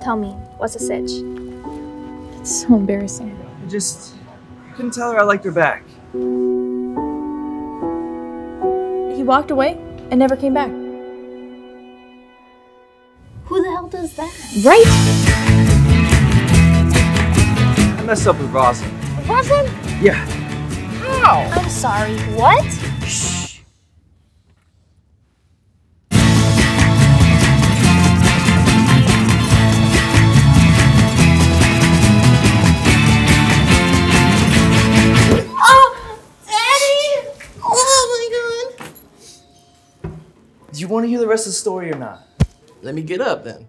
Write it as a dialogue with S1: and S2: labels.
S1: Tell me, what's the sitch?
S2: It's so embarrassing.
S3: I just couldn't tell her I liked her back.
S2: He walked away and never came back.
S1: Who the hell does that?
S2: Right?
S3: I messed up with Roslin.
S1: Roslin?
S3: Yeah.
S1: How? I'm sorry, what?
S4: Oh,
S3: Do you want to hear the rest of the story or not?
S5: Let me get up then.